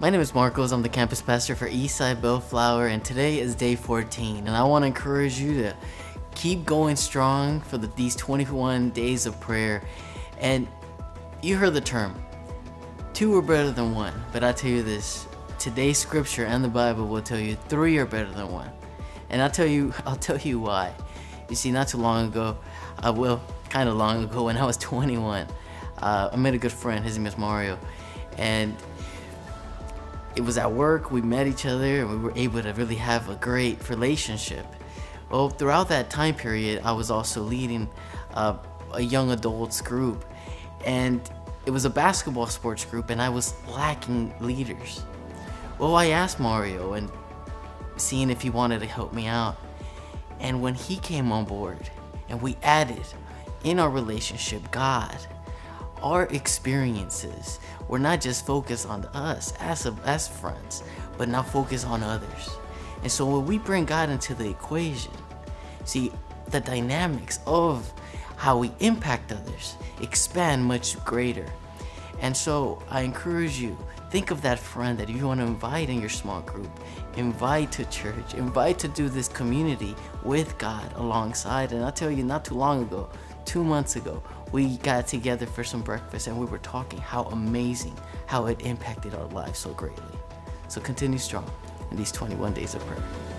My name is Marcos. I'm the campus pastor for Eastside Bellflower, and today is day 14. And I want to encourage you to keep going strong for the, these 21 days of prayer. And you heard the term, two are better than one. But I tell you this, today's scripture and the Bible will tell you three are better than one. And I'll tell you, I'll tell you why. You see, not too long ago, uh, well, kind of long ago, when I was 21, uh, I met a good friend. His name is Mario, and it was at work. We met each other, and we were able to really have a great relationship. Well, throughout that time period, I was also leading a young adults group, and it was a basketball sports group, and I was lacking leaders. Well, I asked Mario and seeing if he wanted to help me out. And when he came on board and we added in our relationship God, our experiences were not just focused on us as, a, as friends, but now focus on others. And so when we bring God into the equation, see the dynamics of how we impact others expand much greater. And so I encourage you, think of that friend that you want to invite in your small group, invite to church, invite to do this community with God alongside. And I'll tell you, not too long ago, two months ago, we got together for some breakfast and we were talking how amazing, how it impacted our lives so greatly. So continue strong in these 21 days of prayer.